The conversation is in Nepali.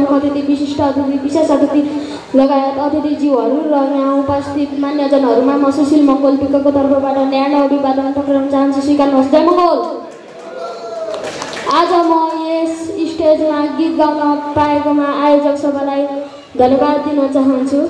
प्रमुख अतिथि विशिष्ट अतिथि विशेष अतिथि लगायत अतिथिज्यूहरू र यहाँ उपस्थित मान्यजनहरूमा म सुशील मङ्गोल विकको तर्फबाट न्यानो अभिवादन पक्राउन चाहन्छु स्वीकार्नुहोस् जय मङ्गोल! आज म यस स्टेजमा गीत गाउन पाएकोमा आयोजक सबैलाई धन्यवाद दिन चाहन्छु।